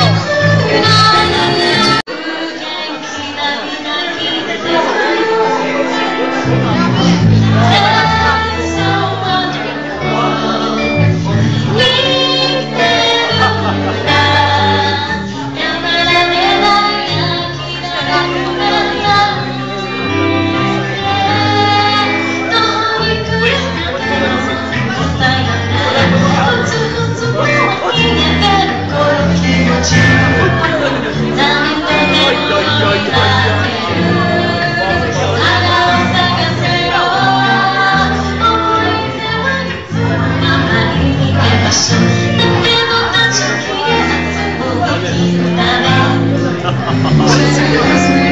啊。No.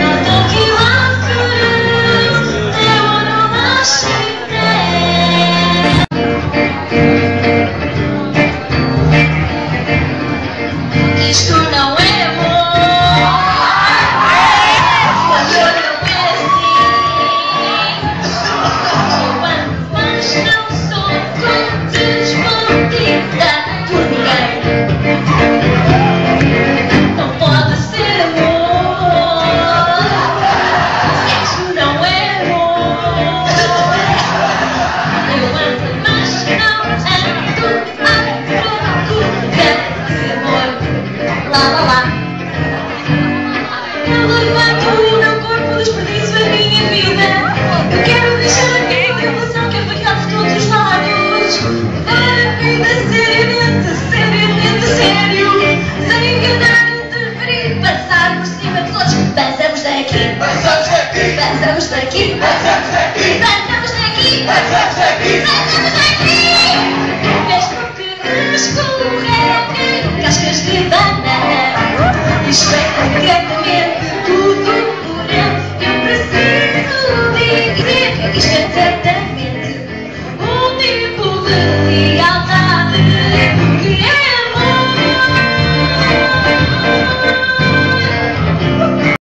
Lá, lá, lá. Eu levanto o meu corpo, desperdiço a minha vida. Eu quero deixar a minha relação que é feita por todos os lados. A vida seriamente, seriamente sério. Sem enganar, interferir, passar por cima dos outros. Passamos daqui, Passamos daqui, passamos daqui, passamos daqui, escorregue cascas de banana Isto